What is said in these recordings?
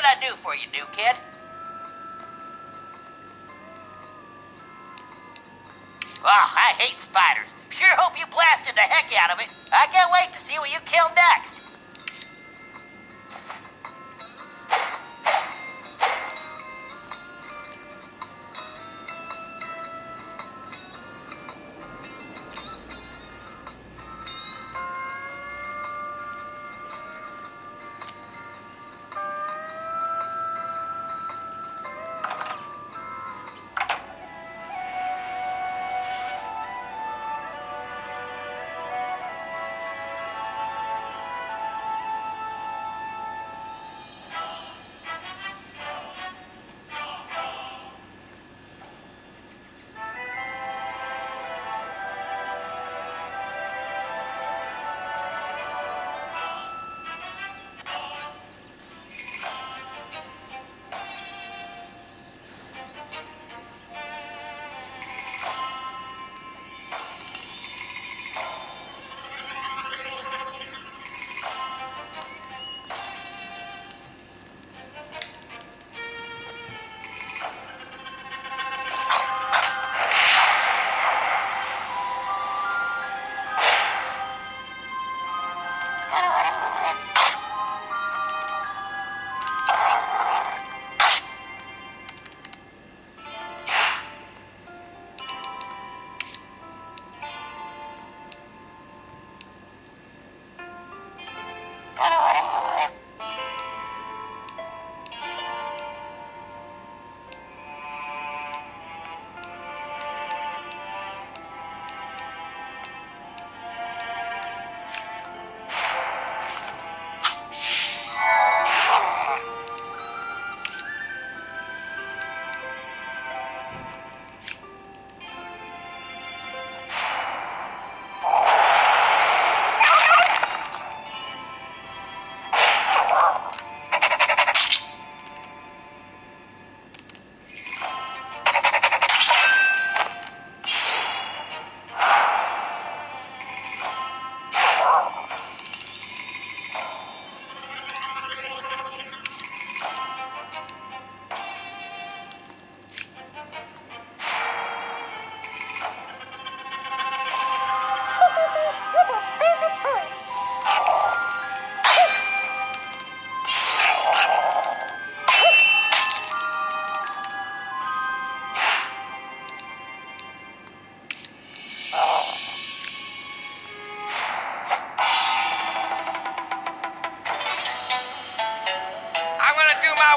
What can I do for you, new kid? Oh, I hate spiders. Sure hope you blasted the heck out of it. I can't wait to see what you kill next.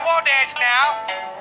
War dance now.